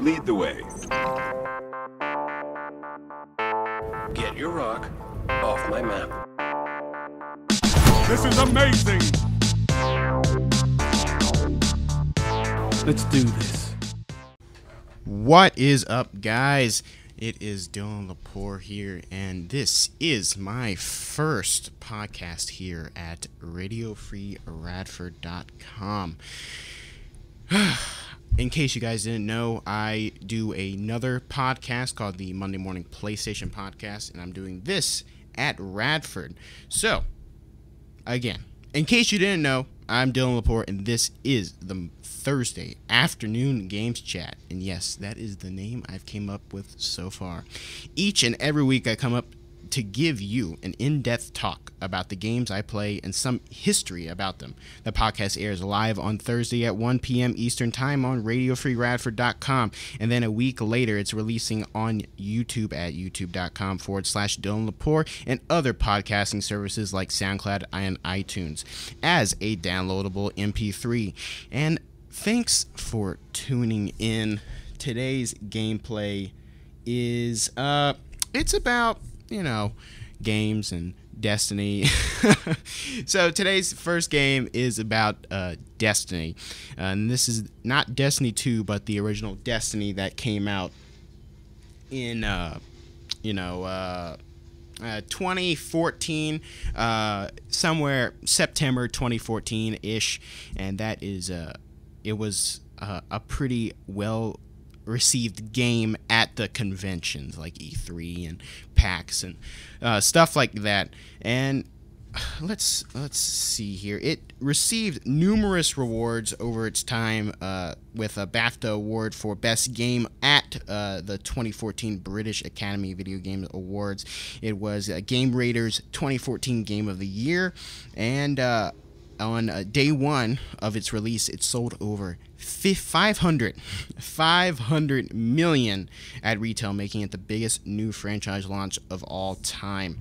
Lead the way. Get your rock off my map. This is amazing! Let's do this. What is up, guys? It is Dylan Lepore here, and this is my first podcast here at RadioFreeRadford.com. In case you guys didn't know, I do another podcast called the Monday Morning PlayStation Podcast, and I'm doing this at Radford. So, again, in case you didn't know, I'm Dylan Lepore, and this is the Thursday afternoon games chat. And yes, that is the name I've came up with so far. Each and every week, I come up to give you an in-depth talk about the games I play and some history about them. The podcast airs live on Thursday at 1 p.m. Eastern Time on RadioFreeRadford.com, and then a week later, it's releasing on YouTube at YouTube.com forward slash Dylan Lepore and other podcasting services like SoundCloud and iTunes as a downloadable MP3. And thanks for tuning in. Today's gameplay is uh, it's about you know, games and Destiny. so today's first game is about uh, Destiny, uh, and this is not Destiny 2, but the original Destiny that came out in, uh, you know. Uh, 2014, uh, somewhere September 2014 ish, and that is uh, it was uh, a pretty well received game at the conventions like E3 and PAX and uh, stuff like that. And let's let's see here. It received numerous rewards over its time, uh, with a BAFTA award for best game at uh, the 2014 British Academy Video Game Awards. It was a GamesRadar 2014 Game of the Year, and uh, on uh, day one of its release, it sold over 500, 500 million at retail, making it the biggest new franchise launch of all time.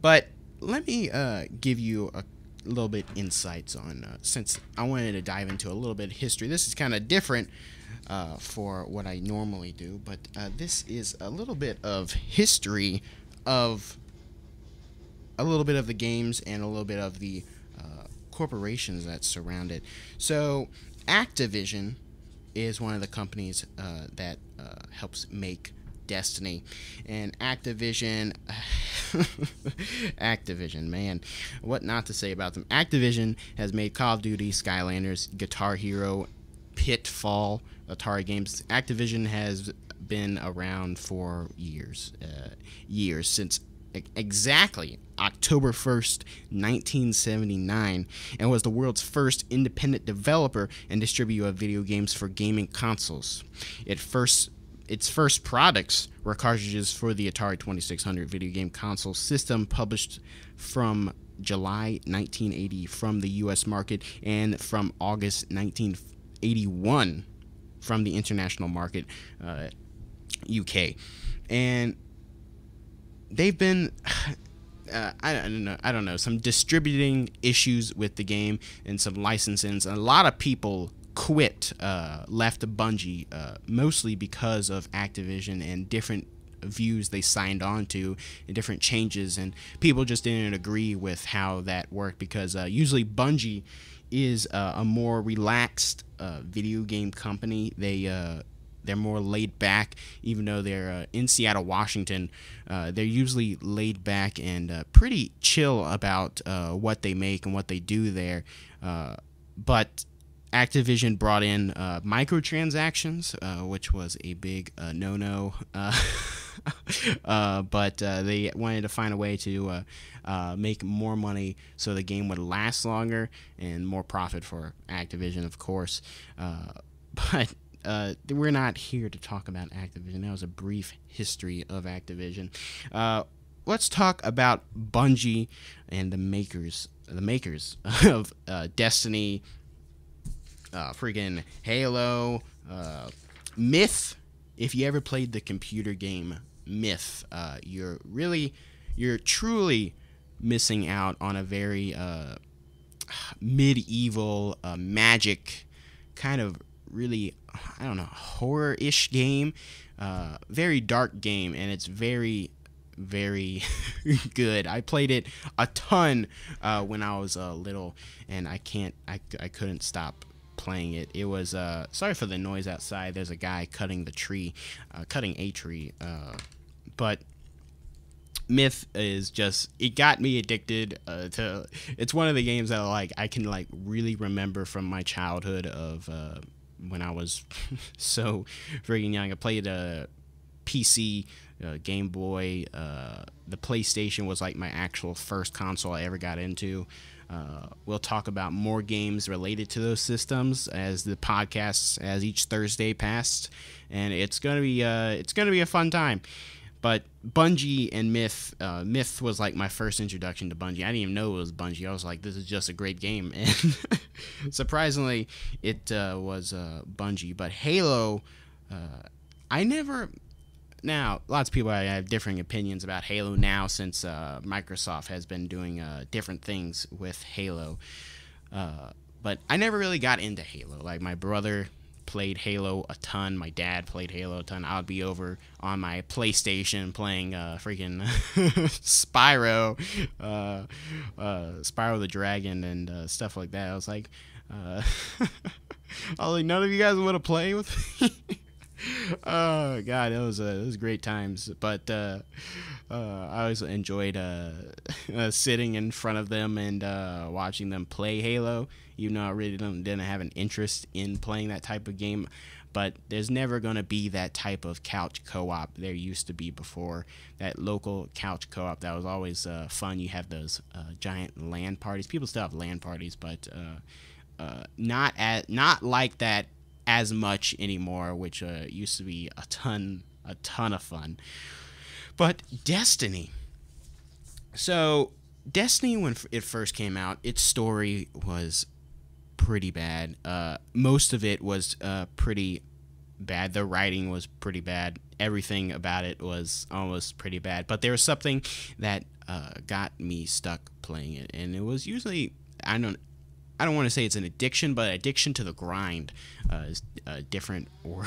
But let me uh, give you a little bit insights on uh, since I wanted to dive into a little bit of history. This is kind of different uh, for what I normally do, but uh, this is a little bit of history of a little bit of the games and a little bit of the corporations that surround it. So Activision is one of the companies uh, that uh, helps make Destiny. And Activision, Activision, man, what not to say about them. Activision has made Call of Duty, Skylanders, Guitar Hero, Pitfall, Atari games. Activision has been around for years, uh, years since exactly October 1st, 1979, and was the world's first independent developer and distributor of video games for gaming consoles. It first its first products were cartridges for the Atari 2600 video game console system published from July 1980 from the US market and from August 1981 from the international market uh, UK. And they've been uh, I, don't know I don't know some distributing issues with the game and some licensings. A lot of people quit, uh, left Bungie, uh, mostly because of Activision and different views they signed on to and different changes and people just didn't agree with how that worked because uh, usually Bungie is uh, a more relaxed uh, video game company they uh, they're more laid back, even though they're uh, in Seattle, Washington. Uh, they're usually laid back and uh, pretty chill about uh, what they make and what they do there. Uh, but Activision brought in uh, microtransactions, which was a big no-no. but they wanted to find a way to make more money so the game would last longer and more profit for Activision, of course. but uh, we're not here to talk about Activision. That was a brief history of Activision. Uh, let's talk about Bungie and the makers, the makers of uh, Destiny, uh, freaking Halo, uh, Myth. If you ever played the computer game Myth, uh, you're really, you're truly missing out on a very medieval magic kind of really I don't know horror-ish game, uh, very dark game, and it's very very good. I played it a ton uh, when I was uh, little, and I can't I, I couldn't stop playing it. It was uh sorry for the noise outside. There's a guy cutting the tree, uh, cutting a tree. Uh, but Myth is just it got me addicted uh, to. It's one of the games that like I can like really remember from my childhood of uh, when I was so freaking young. I played a PC, uh, Game Boy. Uh, the PlayStation was like my actual first console I ever got into. Uh, we'll talk about more games related to those systems as the podcasts as each Thursday passed, and it's gonna be uh, it's gonna be a fun time. But Bungie and Myth, uh, Myth was like my first introduction to Bungie. I didn't even know it was Bungie. I was like, this is just a great game, and surprisingly, it uh, was uh, Bungie. But Halo, uh, I never now, lots of people have differing opinions about Halo now since uh, Microsoft has been doing uh, different things with Halo. But I never really got into Halo. Like my brother played Halo a ton. My dad played Halo a ton. I would be over on my PlayStation playing uh, freaking Spyro, uh, uh, Spyro the Dragon, and uh, stuff like that. I was like, uh, I was like, none of you guys want to play with me oh god, it was uh, it was great times. But uh, uh, I always enjoyed uh, uh, sitting in front of them and uh, watching them play Halo. Even though I really didn't have an interest in playing that type of game, but there's never going to be that type of couch co-op there used to be before that local couch co-op that was always fun you have those giant land parties people still have land parties but not at not like that as much anymore, which uh, used to be a ton, a ton of fun. But Destiny. So Destiny, when it first came out, its story was pretty bad. Uh, most of it was uh, pretty bad. The writing was pretty bad. Everything about it was almost pretty bad. But there was something that uh, got me stuck playing it, and it was usually I don't I don't want to say it's an addiction, but addiction to the grind uh, is a different word.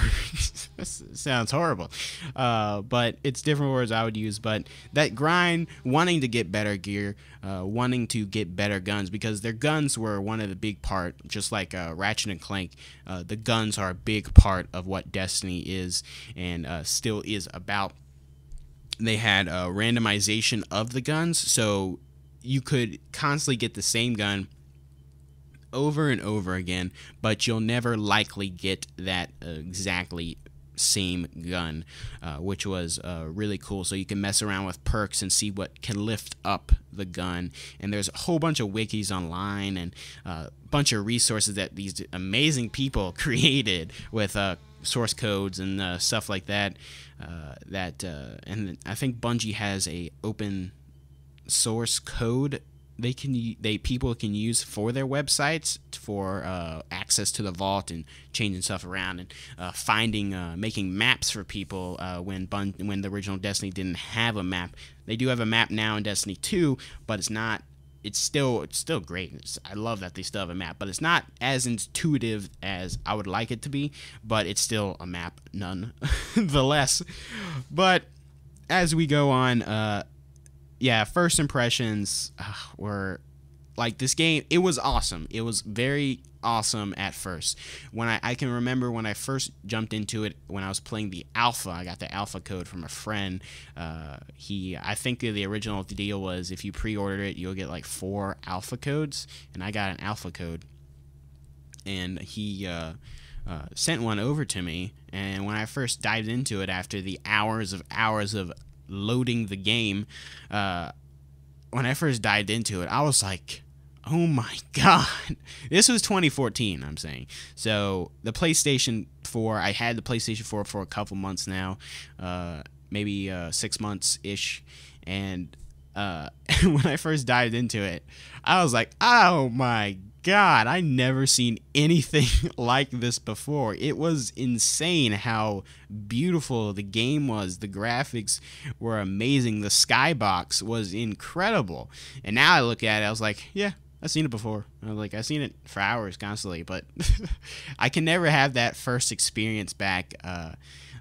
sounds horrible, uh, but it's different words I would use. But that grind, wanting to get better gear, uh, wanting to get better guns, because their guns were one of the big part. Just like uh, Ratchet and Clank, uh, the guns are a big part of what Destiny is and uh, still is about. They had a randomization of the guns, so you could constantly get the same gun over and over again, but you'll never likely get that uh, exactly same gun, uh, which was uh, really cool. So you can mess around with perks and see what can lift up the gun. And there's a whole bunch of wikis online and a uh, bunch of resources that these amazing people created with uh, source codes and uh, stuff like that. that and I think Bungie has a open source code they can they people can use for their websites for uh, access to the vault and changing stuff around and uh, finding uh, making maps for people uh, when Bun- when the original Destiny didn't have a map. They do have a map now in Destiny 2, but it's not. It's still it's still great. It's, I love that they still have a map, but it's not as intuitive as I would like it to be. But it's still a map, none the less. But as we go on, uh, yeah, first impressions were like this game. It was awesome. It was very awesome at first. When I, I can remember when I first jumped into it when I was playing the alpha. I got the alpha code from a friend. Uh, he I think the original deal was if you pre-order it, you'll get like four alpha codes, and I got an alpha code, and he. Uh, uh, sent one over to me, and when I first dived into it after the hours of hours of loading the game, uh, when I first dived into it, I was like, oh my god. This was 2014, I'm saying. So the PlayStation 4, I had the PlayStation 4 for a couple months now, uh, maybe uh, six months ish. And uh, when I first dived into it, I was like, oh my god, I never seen anything like this before. It was insane how beautiful the game was. The graphics were amazing. The skybox was incredible. And now I look at it, I was like, yeah, I've seen it before. I was like I've seen it for hours constantly, but I can never have that first experience back uh,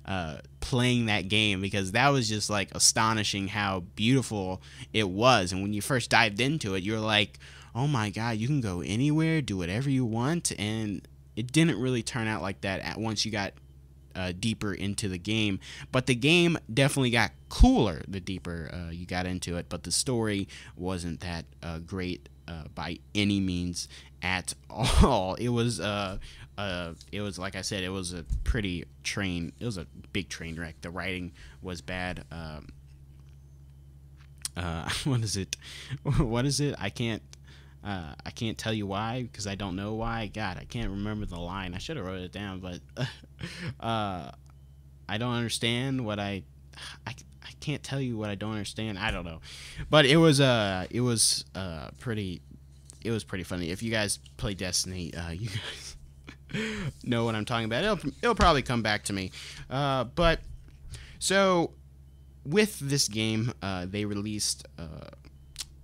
uh, playing that game because that was just like astonishing how beautiful it was. And when you first dived into it, you're like, oh my god, you can go anywhere, do whatever you want, and it didn't really turn out like that at once you got uh, deeper into the game. But the game definitely got cooler the deeper uh, you got into it. But the story wasn't that uh, great uh, by any means at all. It was uh, uh, it was like I said, it was a pretty train. It was a big train wreck. The writing was bad. Um, uh, what is it? what is it? I can't. Uh, I can't tell you why because I don't know why. God, I can't remember the line. I should have wrote it down, but uh, I don't understand what I, I. I can't tell you what I don't understand. I don't know, but it was uh it was uh pretty, it was pretty funny. If you guys play Destiny, uh, you guys know what I'm talking about. It'll it'll probably come back to me, uh, but so with this game, uh, they released uh,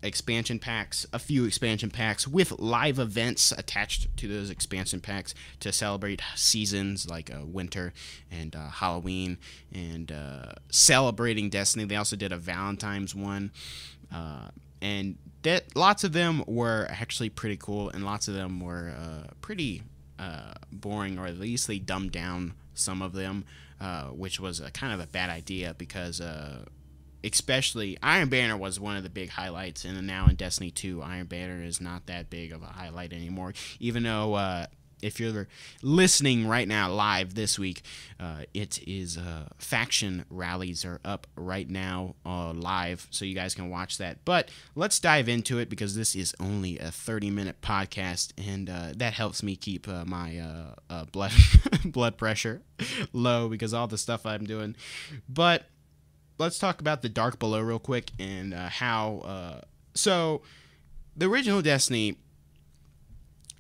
expansion packs, a few expansion packs with live events attached to those expansion packs to celebrate seasons like uh, winter and uh, Halloween and uh, celebrating Destiny. They also did a Valentine's one, uh, and that lots of them were actually pretty cool, and lots of them were uh, pretty boring, or at least they dumbed down some of them. Uh, which was a kind of a bad idea because uh, especially Iron Banner was one of the big highlights, and now in Destiny 2, Iron Banner is not that big of a highlight anymore. Even though, uh, if you're listening right now live this week, uh, it is uh, faction rallies are up right now uh, live, so you guys can watch that. But let's dive into it because this is only a 30 minute podcast, and uh, that helps me keep uh, my blood blood pressure low because all the stuff I'm doing. But let's talk about the Dark Below real quick and how. so, the original Destiny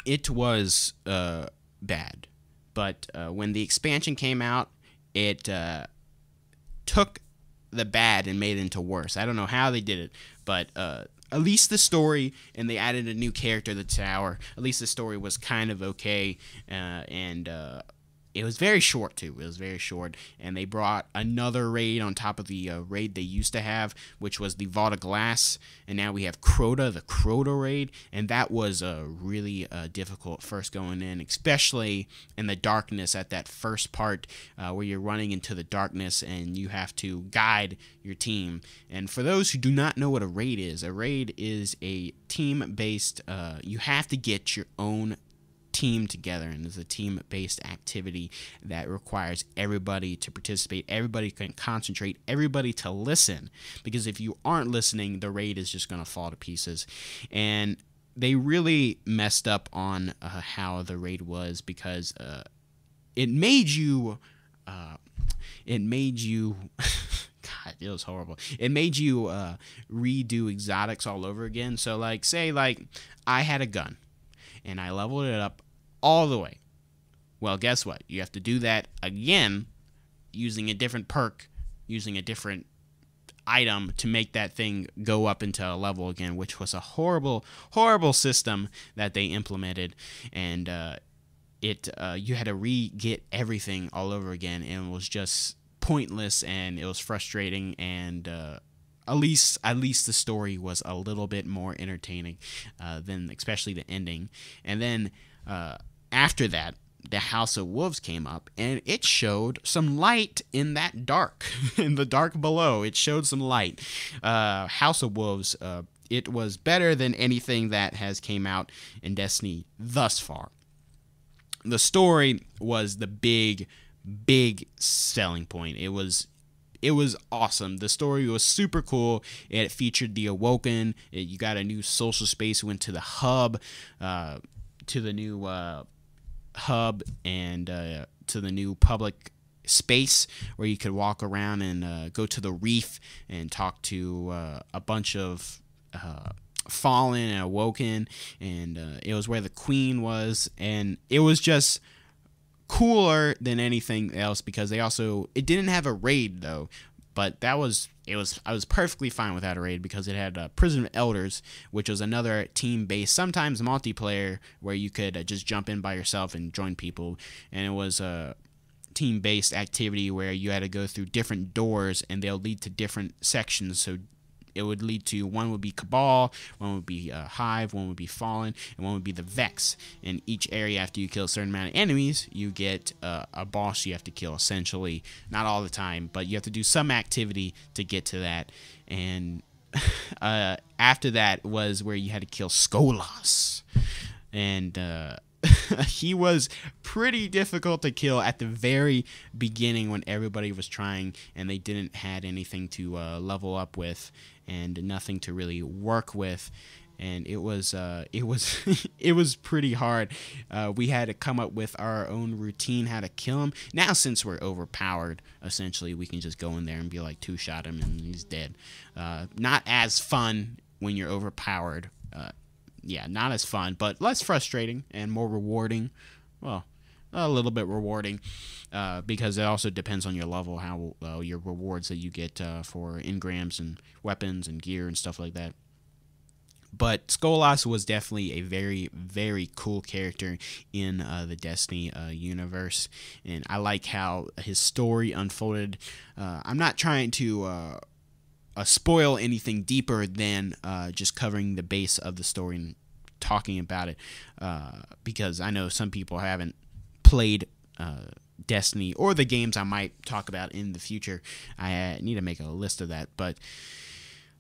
it was uh, bad. But uh, when the expansion came out, it uh, took the bad and made it into worse. I don't know how they did it, but uh, at least the story, and they added a new character, the Tower. At least the story was kind of okay, uh, and uh, it was very short too. It was very short, and they brought another raid on top of the uh, raid they used to have, which was the Vault of Glass, and now we have Crota, the Crota raid, and that was uh, really uh, difficult first going in, especially in the darkness at that first part uh, where you're running into the darkness and you have to guide your team. And for those who do not know what a raid is, a raid is a team-based. Uh, you have to get your own team together and it's a team based activity that requires everybody to participate everybody can concentrate everybody to listen because if you aren't listening the raid is just going to fall to pieces and they really messed up on uh, how the raid was because uh, it made you uh, it made you God, it was horrible. It made you uh, redo exotics all over again. So, like, say, like, I had a gun, and I leveled it up all the way. Well, guess what? You have to do that again using a different perk, using a different item to make that thing go up into a level again, which was a horrible, horrible system that they implemented. And uh, it uh, you had to re-get everything all over again, and it was just pointless and it was frustrating and uh, at least at least the story was a little bit more entertaining uh, than especially the ending and then uh, after that, the House of Wolves came up and it showed some light in that dark, in the dark below. It showed some light. Uh, House of Wolves, uh, it was better than anything that has came out in Destiny thus far. The story was the big, big selling point. It was it was awesome. The story was super cool. It featured the Awoken. It, you got a new social space. Went to the hub, uh, to the new uh, hub and uh, to the new public space where you could walk around and uh, go to the reef and talk to uh, a bunch of uh, fallen and awoken and uh, it was where the queen was and it was just cooler than anything else because they also it didn't have a raid though but that was it was I was perfectly fine with that raid because it had uh, Prison Elders, which was another team based, sometimes multiplayer, where you could uh, just jump in by yourself and join people, and it was a team based activity where you had to go through different doors and they'll lead to different sections. So it would lead to one would be Cabal, one would be uh, Hive, one would be Fallen, and one would be the Vex. In each area, after you kill a certain amount of enemies, you get uh, a boss you have to kill, essentially. Not all the time, but you have to do some activity to get to that. And uh, after that was where you had to kill Skolas. And uh, he was pretty difficult to kill at the very beginning when everybody was trying and they didn't had anything to uh, level up with and nothing to really work with and it was uh, it was it was pretty hard. Uh, we had to come up with our own routine how to kill him. Now since we're overpowered, essentially we can just go in there and be like two shot him and he's dead. Uh, not as fun when you're overpowered. Yeah, not as fun, but less frustrating and more rewarding. Well, a little bit rewarding uh, because it also depends on your level, how uh, your rewards that you get uh, for engrams and weapons and gear and stuff like that. But Skolas was definitely a very, very cool character in uh, the Destiny uh, universe, and I like how his story unfolded. Uh, I'm not trying to uh, spoil anything deeper than uh, just covering the base of the story and talking about it uh, because I know some people haven't played uh, Destiny or the games I might talk about in the future. I uh, need to make a list of that, but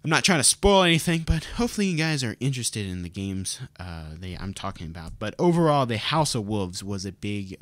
I'm not trying to spoil anything, but hopefully you guys are interested in the games uh, they I'm talking about. But overall, the House of Wolves was a big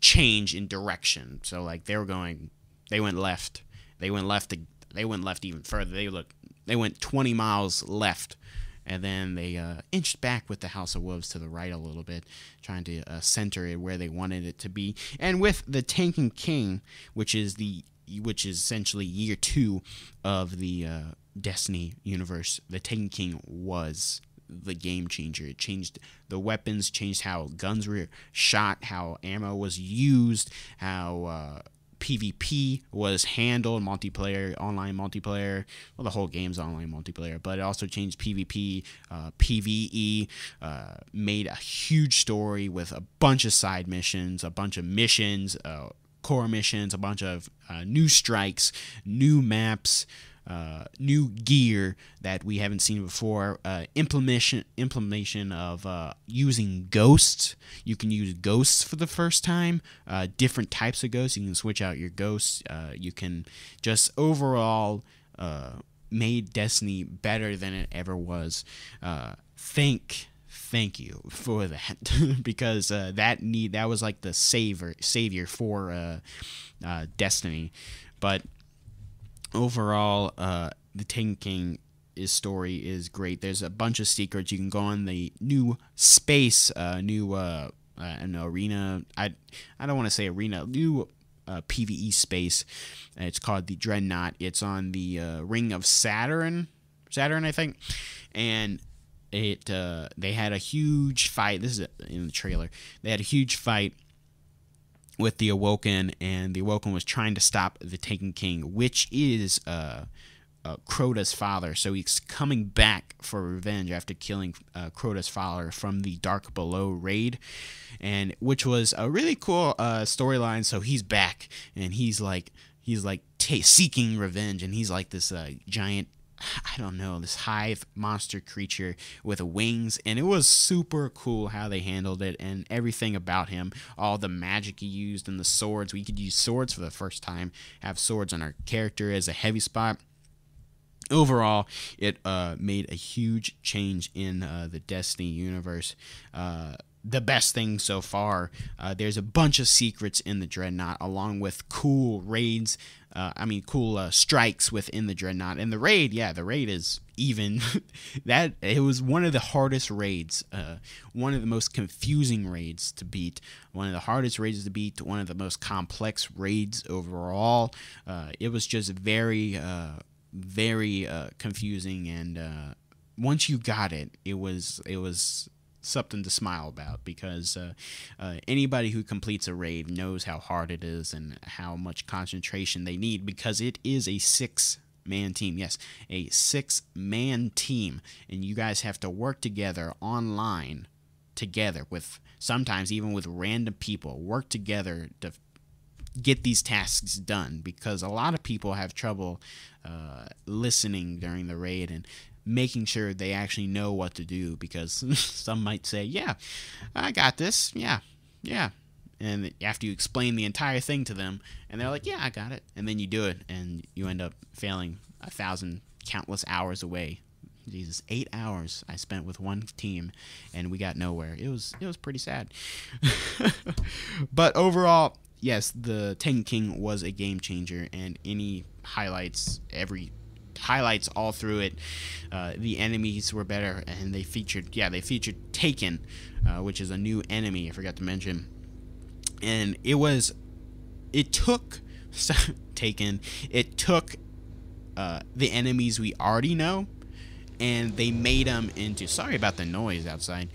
change in direction. So like they were going, they went left they went left. To, they went left even further. They look. They went 20 miles left, and then they uh, inched back with the House of Wolves to the right a little bit, trying to uh, center it where they wanted it to be. And with the Taken King, which is the which is essentially year two of the uh, Destiny universe, the Taken King was the game changer. It changed the weapons, changed how guns were shot, how ammo was used, how uh, PvP was handled, multiplayer, online multiplayer. Well, the whole game's online multiplayer, but it also changed PvP, uh, PvE, uh, made a huge story with a bunch of side missions, a bunch of missions, uh, core missions, a bunch of uh, new strikes, new maps uh, new gear that we haven't seen before. Uh, implementation implementation of uh, using ghosts. You can use ghosts for the first time. Uh, different types of ghosts. You can switch out your ghosts. Uh, you can just overall uh, made Destiny better than it ever was. thank thank you for that because that need that was like the savior savior for Destiny, but overall, uh, the Taken King his story is great. There's a bunch of secrets. You can go on the new space, uh, new uh, uh, an arena. I I don't want to say arena. New uh, PVE space. It's called the Dreadnought. It's on the uh, Ring of Saturn. Saturn, I think, and it uh, they had a huge fight. This is in the trailer. They had a huge fight with the Awoken, and the Awoken was trying to stop the Taken King, which is uh, uh, Crota's father. So he's coming back for revenge after killing uh, Crota's father from the Dark Below raid, and which was a really cool uh, storyline. So he's back, and he's like he's like seeking revenge, and he's like this uh, giant I don't know, this hive monster creature with wings, and it was super cool how they handled it and everything about him. All the magic he used and the swords. We could use swords for the first time, have swords on our character as a heavy spot. Overall, it uh, made a huge change in uh, the Destiny universe. Uh, the best thing so far. Uh, there's a bunch of secrets in the Dreadnought, along with cool raids. Uh, I mean, cool uh, strikes within the Dreadnought. And the raid, yeah, the raid is even. that it was one of the hardest raids, uh, one of the most confusing raids to beat, one of the hardest raids to beat, one of the most complex raids overall. Uh, it was just very, uh, very confusing and once you got it, it was it was something to smile about because uh, uh, anybody who completes a raid knows how hard it is and how much concentration they need because it is a six man team. Yes, a six man team. And you guys have to work together online, together with sometimes even with random people, work together to get these tasks done because a lot of people have trouble uh, listening during the raid and making sure they actually know what to do because some might say, Yeah, I got this. Yeah, yeah. And after you explain the entire thing to them, and they're like, Yeah, I got it. And then you do it, and you end up failing a thousand countless hours away. Jesus, eight hours I spent with one team, and we got nowhere. It was it was pretty sad. but overall, yes, the Taken King was a game changer, and any highlights, every highlights all through it. Uh, the enemies were better, and they featured, yeah, they featured Taken, uh, which is a new enemy. I forgot to mention, and it was, it took Taken, it took uh, the enemies we already know, and they made them into. Sorry about the noise outside.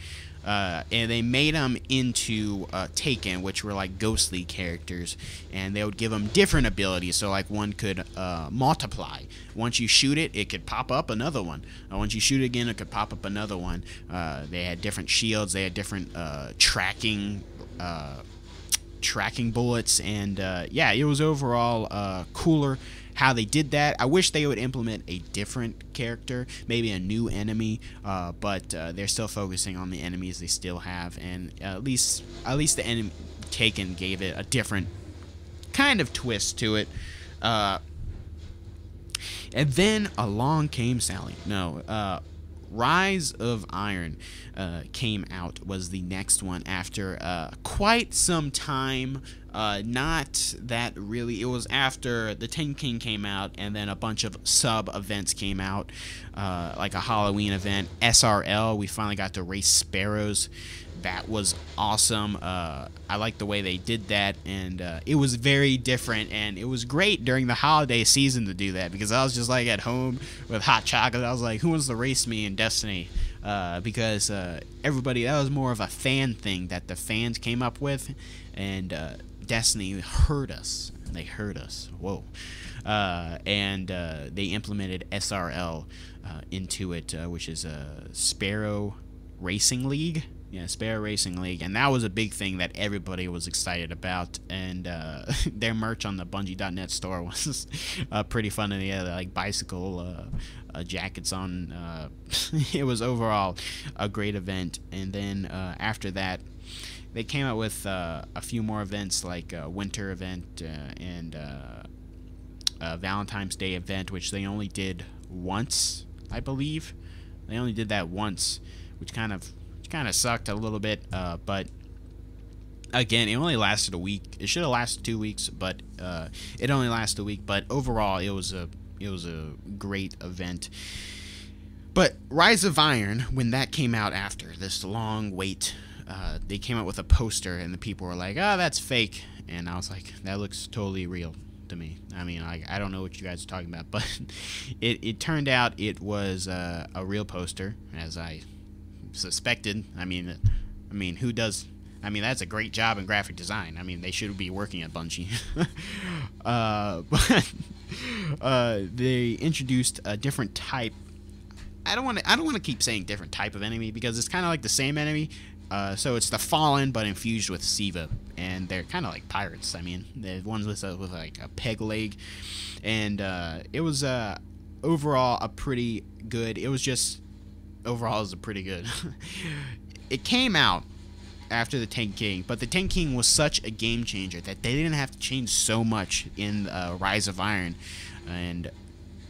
Uh, and they made them into uh, Taken, which were like ghostly characters, and they would give them different abilities. So, like, one could uh, multiply. Once you shoot it, it could pop up another one. Uh, once you shoot it again, it could pop up another one. Uh, they had different shields. They had different uh, tracking tracking bullets, and yeah, it was overall cooler how they did that. I wish they would implement a different character, maybe a new enemy, uh, but uh, they're still focusing on the enemies they still have, and at least at least the enemy Taken gave it a different kind of twist to it. Uh, and then along came Sally. No, uh, Rise of Iron uh, came out was the next one after uh, quite some time uh, not that really. It was after the Taken King came out, and then a bunch of sub events came out, uh, like a Halloween event, SRL. We finally got to race sparrows. That was awesome. Uh, I like the way they did that, and uh, it was very different. And it was great during the holiday season to do that because I was just like at home with hot chocolate. I was like, "Who wants to race me in Destiny?" Uh, because uh, everybody that was more of a fan thing that the fans came up with, and Destiny heard us. They heard us. Whoa. Uh, and uh, they implemented SRL uh, into it, uh, which is a Sparrow Racing League. Yeah, Sparrow Racing League, and that was a big thing that everybody was excited about. And uh, their merch on the Bungie.net store was uh, pretty fun. And they had like bicycle jackets on. it was overall a great event. And then after that, they came out with uh, a few more events like a winter event uh, and uh, a Valentine's Day event, which they only did once, I believe. They only did that once, which kind of which kind of sucked a little bit. Uh, but again, it only lasted a week. It should have lasted two weeks, but it only lasted a week. But overall, it was a it was a great event. But Rise of Iron, when that came out after this long wait uh, they came out with a poster and the people were like, "Oh, that's fake," and I was like, "That looks totally real." to me. I mean, I, I don't know what you guys are talking about, but it, it turned out it was uh, a real poster, as I suspected. I mean, I mean, who does? I mean, that's a great job in graphic design. I mean, they should be working at Bungie. uh, but uh, they introduced a different type. I don't want to. I don't want to keep saying different type of enemy because it's kind of like the same enemy, uh, so it's the Fallen, but infused with Siva, and they're kind of like pirates. I mean, the ones with a, with like a peg leg, and uh, it was uh, overall a pretty good. It was just overall it was a pretty good. it came out after the Taken King, but the Taken King was such a game changer that they didn't have to change so much in uh, Rise of Iron, and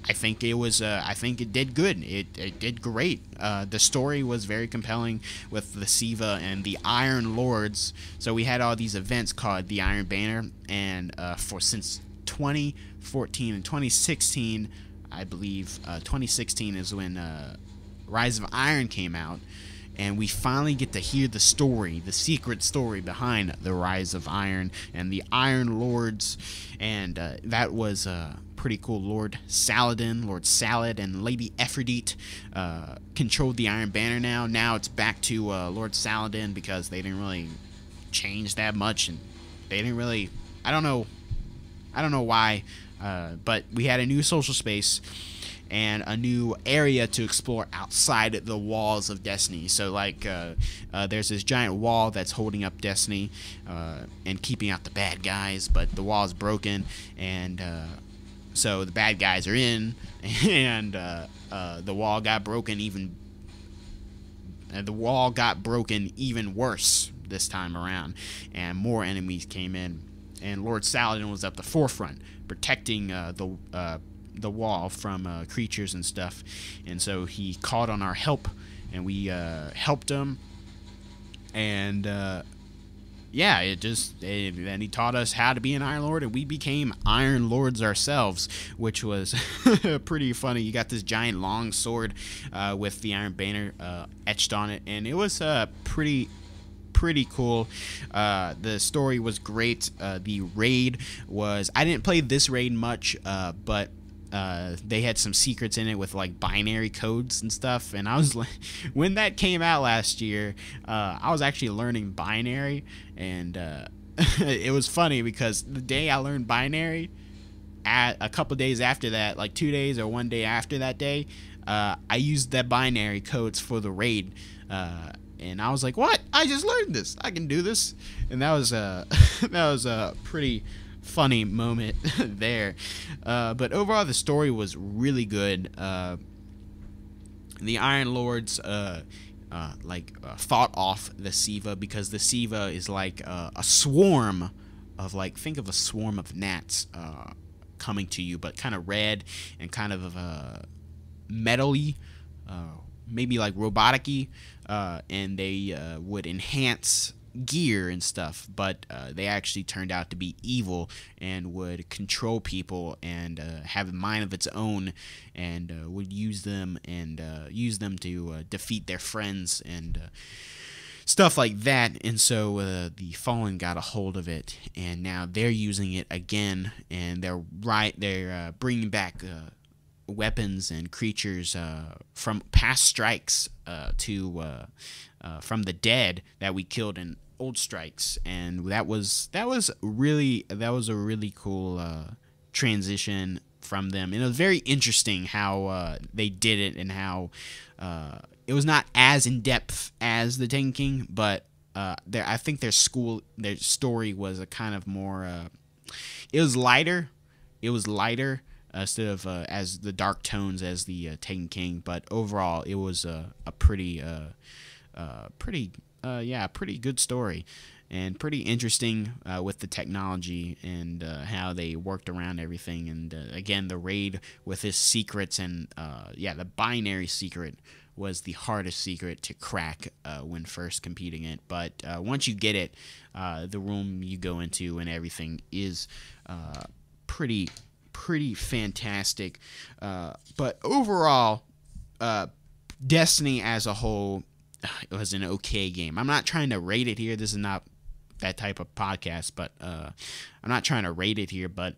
I think it was. Uh, I think it did good. It, it did great. Uh, the story was very compelling with the Siva and the Iron Lords. So we had all these events called the Iron Banner, and uh, for since 2014 and 2016, I believe uh, 2016 is when uh, Rise of Iron came out and we finally get to hear the story, the secret story behind the rise of Iron and the Iron Lords, and uh, that was pretty cool. Lord Saladin, Lord Salad, and Lady Efrideet uh, controlled the Iron Banner now. Now it's back to uh, Lord Saladin because they didn't really change that much, and they didn't really. I don't know. I don't know why, uh, but we had a new social space and a new area to explore outside the walls of Destiny. So, like, uh, uh, there's this giant wall that's holding up Destiny uh, and keeping out the bad guys, but the wall is broken, and uh, so the bad guys are in, and uh, uh, the wall got broken even. the wall got broken even worse this time around, and more enemies came in. And Lord Saladin was at the forefront, protecting the the wall from uh, creatures and stuff. And so he called on our help, and we uh, helped him. And uh, yeah, it just it, and he taught us how to be an Iron Lord, and we became Iron Lords ourselves, which was pretty funny. You got this giant long sword uh, with the Iron Banner uh, etched on it, and it was uh, pretty pretty cool. Uh, the story was great. Uh, the raid was I didn't play this raid much, uh, but uh, they had some secrets in it with like binary codes and stuff. And I was like, when that came out last year, uh, I was actually learning binary, and uh, it was funny because the day I learned binary, at a couple days after that, like two days or one day after that day, uh, I used the binary codes for the raid. Uh, and I was like, "What? I just learned this. I can do this." And that was uh, that was a pretty funny moment there. Uh, but overall, the story was really good. Uh, the Iron Lords. Uh, uh, like uh, fought off the Siva because the Siva is like a swarm of like think of a swarm of gnats coming to you, but kind of red and kind of uh, metally, uh, maybe like roboticy, uh, and they would enhance gear and stuff, but uh, they actually turned out to be evil and would control people and uh, have a mind of its own, and uh, would use them and uh, use them to uh, defeat their friends and uh, stuff like that. And so the Fallen got a hold of it, and now they're using it again, and they're right. They're bringing back weapons and creatures uh, from past strikes uh, to uh, uh, from the dead that we killed in old strikes, and that was that was really that was a really cool uh, transition from them, and it was very interesting how uh, they did it and how uh, it was not as in depth as the Taken King, but their I think their school their story was a kind of more it was lighter, it was lighter instead of uh, as the dark tones as the uh, Taken King. But overall, it was a, a pretty, uh, uh, pretty, yeah, pretty good story, and pretty interesting uh, with the technology and uh, how they worked around everything. And uh, again, the raid with his secrets and yeah, the binary secret was the hardest secret to crack when first competing it. But once you get it, the room you go into and everything is pretty pretty fantastic. Uh, but overall, uh, Destiny as a whole it was an okay game. I'm not trying to rate it here. This is not that type of podcast, but uh, I'm not trying to rate it here. But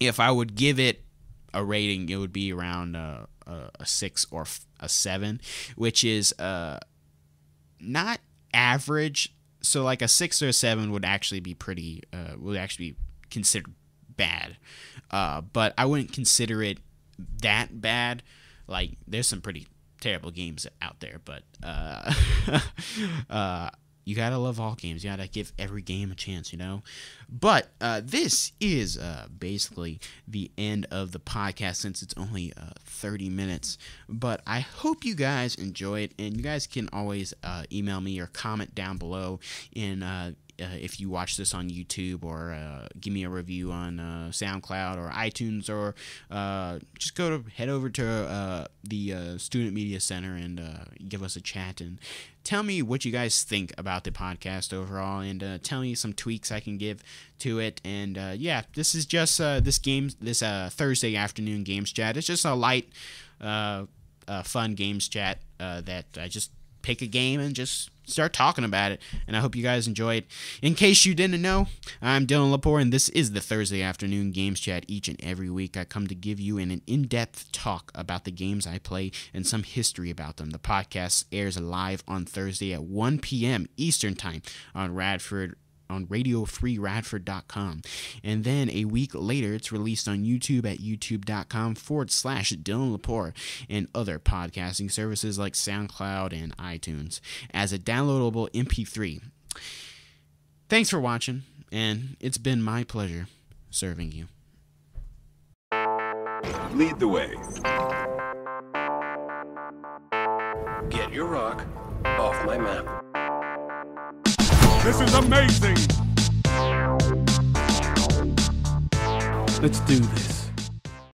if I would give it a rating, it would be around uh, a six or a seven, which is uh, not average. So like a six or a seven would actually be pretty. Uh, would actually be considered bad. Uh, but I wouldn't consider it that bad. Like, there's some pretty terrible games out there, but uh, uh, you gotta love all games. You gotta give every game a chance, you know. But uh, this is uh, basically the end of the podcast since it's only uh, 30 minutes. But I hope you guys enjoy it, and you guys can always uh, email me or comment down below in uh, if you watch this on YouTube or uh, give me a review on uh, SoundCloud or iTunes or uh, just go to head over to uh, the uh, Student Media Center and give us a chat and tell me what you guys think about the podcast overall and tell me some tweaks I can give to it. And yeah, this is just this game, this Thursday afternoon games chat. It's just a light, fun games chat that I just pick a game and just start talking about it. And I hope you guys enjoy it. In case you didn't know, I'm Dylan Lepore, and this is the Thursday afternoon games chat. Each and every week, I come to give you an in-depth talk about the games I play and some history about them. The podcast airs live on Thursday at 1 p.m. Eastern Time on Radford on radiofreeradford.com. And then a week later, it's released on YouTube at youtube.com forward slash Dylan Lepore and other podcasting services like SoundCloud and iTunes as a downloadable MP3. Thanks for watching, and it's been my pleasure serving you. Lead the way. Get your rock off my map. This is amazing. Let's do this.